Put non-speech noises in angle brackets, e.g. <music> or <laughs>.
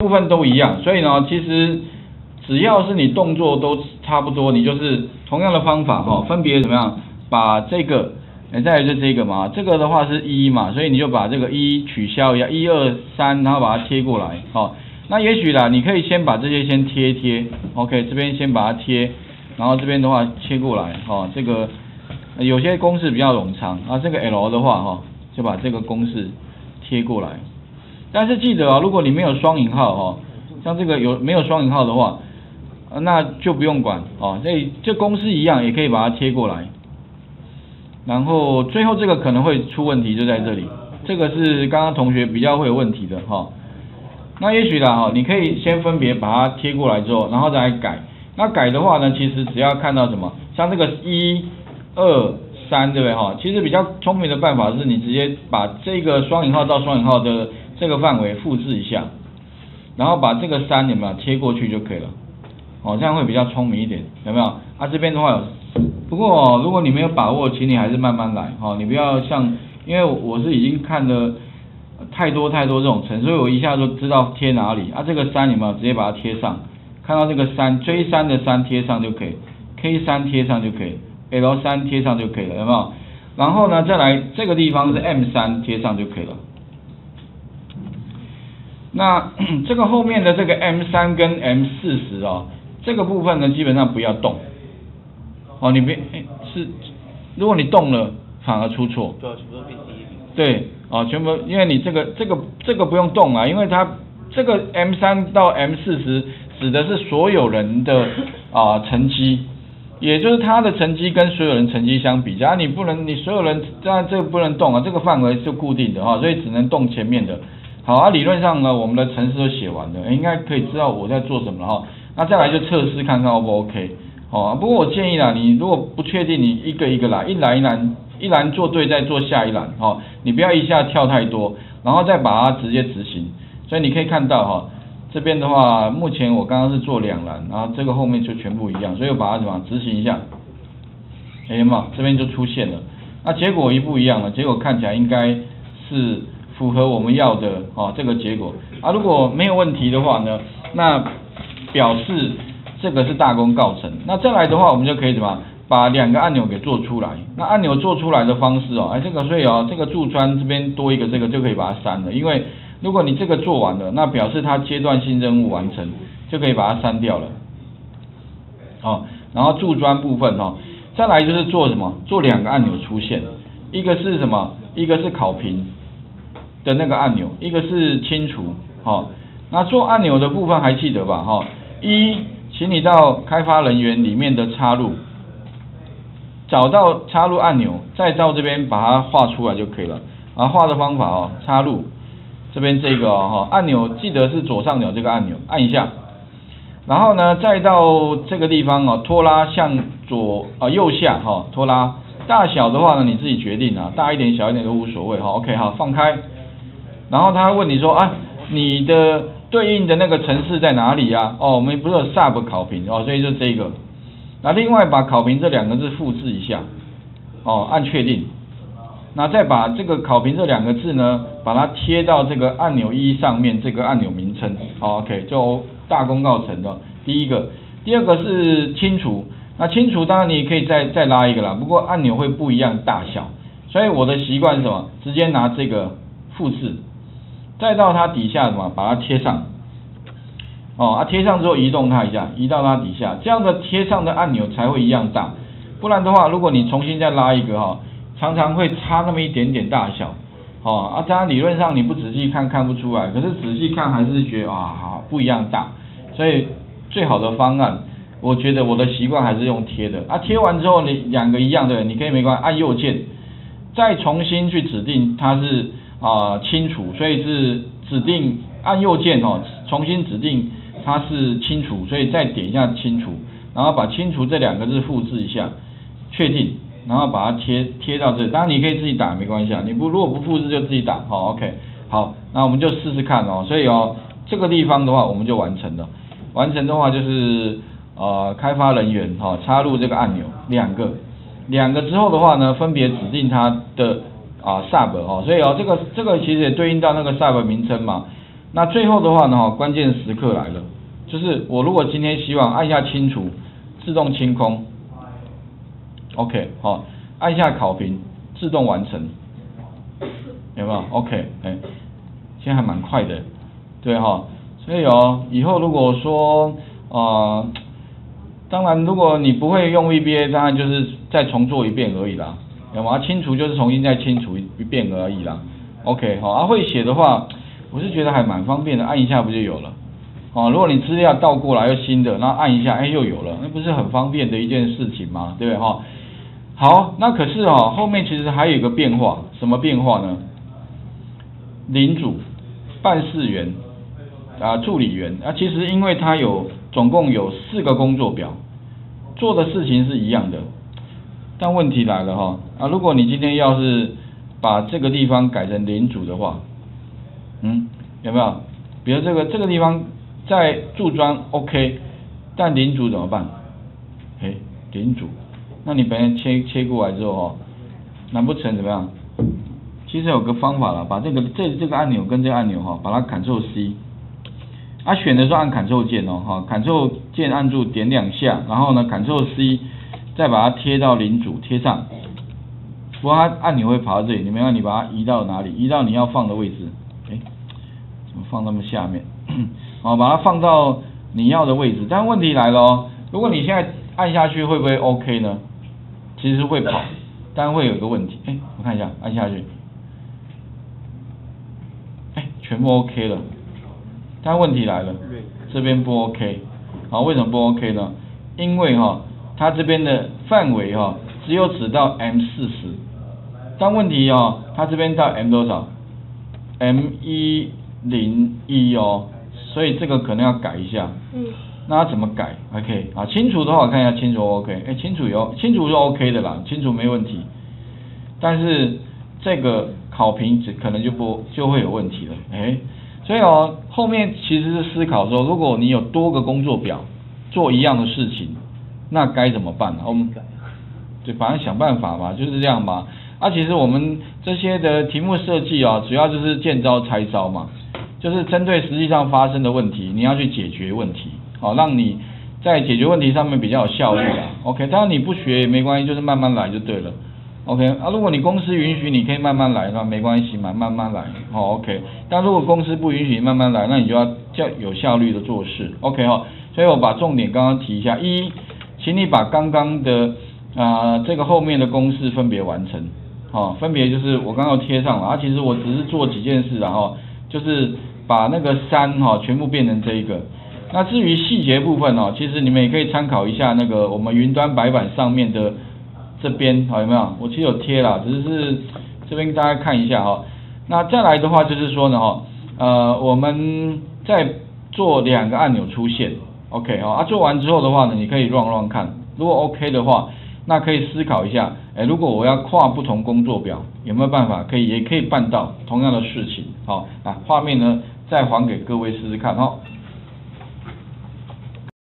部分都一样，所以呢，其实只要是你动作都差不多，你就是同样的方法哈，分别怎么样把这个，哎，再来就这个嘛，这个的话是一嘛，所以你就把这个一取消一下，一二三，然后把它贴过来，哦，那也许啦，你可以先把这些先贴一贴，OK，这边先把它贴，然后这边的话切过来，哦，这个有些公式比较冗长啊，这个 L 的话哈，就把这个公式贴过来。但是记得啊，如果你没有双引号哈，像这个有没有双引号的话，那就不用管哦。这这公式一样，也可以把它贴过来。然后最后这个可能会出问题，就在这里。这个是刚刚同学比较会有问题的哈。那也许啦哈，你可以先分别把它贴过来之后，然后再来改。那改的话呢，其实只要看到什么，像这个一、二、三，对不对哈？其实比较聪明的办法是你直接把这个双引号到双引号的。这个范围复制一下，然后把这个三有没有贴过去就可以了，哦，这样会比较聪明一点，有没有？啊，这边的话，不过如果你没有把握，请你还是慢慢来，哦，你不要像，因为我是已经看了太多太多这种层，所以我一下就知道贴哪里。啊，这个三有没有直接把它贴上？看到这个三追三的三贴上就可以，K 三贴上就可以，L 三贴上就可以了，有没有？然后呢，再来这个地方是 M 三贴上就可以了。那 <clears throat> 这个后面的这个 M 三跟 M 四十哦，这个部分呢基本上不要动，哦，你别是，如果你动了反而出错。对，全部都变第一名。对，哦，全部因为你这个这个这个不用动啊，因为它这个 M 三到 M 四十指的是所有人的 <laughs> 啊成绩，也就是他的成绩跟所有人成绩相比，假如你不能你所有人当然这个不能动啊，这个范围是固定的哈，所以只能动前面的。好啊，理论上呢，我们的程式都写完了，应该可以知道我在做什么了哈。那再来就测试看看 O 不 OK？好哦，不过我建议啦，你如果不确定，你一个一个来，一栏一栏一栏做对，再做下一栏哈。你不要一下跳太多，然后再把它直接执行。所以你可以看到哈，这边的话，目前我刚刚是做两栏，然后这个后面就全部一样，所以我把它怎么执行一下，哎嘛，这边就出现了。那结果一不一样了，结果看起来应该是。符合我们要的啊这个结果啊如果没有问题的话呢，那表示这个是大功告成。那再来的话，我们就可以怎么把两个按钮给做出来？那按钮做出来的方式哦，哎这个所以哦这个柱砖这边多一个这个就可以把它删了，因为如果你这个做完了，那表示它阶段性任务完成，就可以把它删掉了。哦，然后柱砖部分哦，再来就是做什么？做两个按钮出现，一个是什么？一个是考评。的那个按钮，一个是清除，好，那做按钮的部分还记得吧？哈，一，请你到开发人员里面的插入，找到插入按钮，再到这边把它画出来就可以了。啊，画的方法哦，插入这边这个哦，哈，按钮记得是左上角这个按钮，按一下，然后呢，再到这个地方哦，拖拉向左啊右下哈，拖拉大小的话呢，你自己决定啊，大一点小一点都无所谓哈，OK 好，放开。然后他问你说啊，你的对应的那个城市在哪里呀？哦，我们不是有 sub 考评哦，所以就这个。那另外把考评这两个字复制一下，哦，按确定。那再把这个考评这两个字呢，把它贴到这个按钮一上面这个按钮名称。OK，就大功告成的。第一个，第二个是清除。那清除当然你也可以再再拉一个啦，不过按钮会不一样大小。所以我的习惯是什么？直接拿这个复制。再到它底下什么，把它贴上，哦，啊贴上之后移动它一下，移到它底下，这样的贴上的按钮才会一样大，不然的话，如果你重新再拉一个哈，常常会差那么一点点大小，哦，啊当然理论上你不仔细看看不出来，可是仔细看还是觉得啊不一样大，所以最好的方案，我觉得我的习惯还是用贴的，啊贴完之后你两个一样的，你可以没关系，按右键，再重新去指定它是。啊，清除，所以是指定按右键哦，重新指定它是清除，所以再点一下清除，然后把清除这两个字复制一下，确定，然后把它贴贴到这。当然你可以自己打没关系啊，你不如果不复制就自己打，好，OK，好，那我们就试试看哦。所以哦，这个地方的话我们就完成了，完成的话就是呃开发人员哈插入这个按钮两个，两个之后的话呢，分别指定它的。啊，sub 哦，所以哦，这个这个其实也对应到那个 sub 名称嘛。那最后的话呢，关键时刻来了，就是我如果今天希望按下清除，自动清空，OK，好，按下考评，自动完成，有没有？OK，哎，现在还蛮快的，对哈，所以哦，以后如果说啊，当然如果你不会用 VBA，当然就是再重做一遍而已啦，有吗？清除就是重新再清除一遍而已啦，OK，好，啊会写的话。我是觉得还蛮方便的，按一下不就有了？哦，如果你资料倒过来又新的，那按一下，哎，又有了，那不是很方便的一件事情吗？对不对哈？好，那可是哈，后面其实还有一个变化，什么变化呢？领主、办事员啊、助理员啊，其实因为它有总共有四个工作表，做的事情是一样的，但问题来了哈啊，如果你今天要是把这个地方改成零组的话。嗯，有没有？比如这个这个地方在柱桩 OK，但零组怎么办？哎，零组，那你把它切切过来之后哦，难不成怎么样？其实有个方法了，把这个这这个按钮跟这个按钮哈，把它 Ctrl C，啊选的时候按 Ctrl 键哦哈，Ctrl 键按住点两下，然后呢 Ctrl C 再把它贴到领主贴上，不过它按钮会跑到这里，你没看你把它移到哪里？移到你要放的位置。哎，怎么放那么下面？<coughs> 好，把它放到你要的位置。但问题来了哦，如果你现在按下去会不会 OK 呢？其实会跑，但会有一个问题。哎，我看一下，按下去，哎，全部 OK 了。但问题来了，这边不 OK。好，为什么不 OK 呢？因为哈，它这边的范围哈，只有指到 M 四十。但问题哦，它这边到 M 多少？M 一零一哦，所以这个可能要改一下。嗯。那怎么改？OK 啊，清除的话我看一下清除 OK，哎清除有清除是 OK 的啦，清除没问题。但是这个考评只可能就不就会有问题了，哎，所以哦后面其实是思考说，如果你有多个工作表做一样的事情，那该怎么办呢？我们对，反正想办法嘛，就是这样嘛。啊，其实我们这些的题目设计啊，主要就是见招拆招嘛，就是针对实际上发生的问题，你要去解决问题，好，让你在解决问题上面比较有效率啊。OK，当然你不学也没关系，就是慢慢来就对了。OK，啊，如果你公司允许，你可以慢慢来，那没关系嘛，慢慢来。好，OK，但如果公司不允许慢慢来，那你就要较有效率的做事。OK 哈，所以我把重点刚刚提一下，一，请你把刚刚的啊这个后面的公式分别完成。好，分别就是我刚刚贴上了，啊，其实我只是做几件事，然后就是把那个三哈全部变成这一个。那至于细节部分哦，其实你们也可以参考一下那个我们云端白板上面的这边，好有没有？我其实有贴了，只是这边大家看一下哈。那再来的话就是说呢哈，呃，我们再做两个按钮出现，OK，啊，做完之后的话呢，你可以乱乱看，如果 OK 的话。那可以思考一下，哎，如果我要跨不同工作表，有没有办法可以也可以办到同样的事情？好，那画面呢再还给各位试试看哦。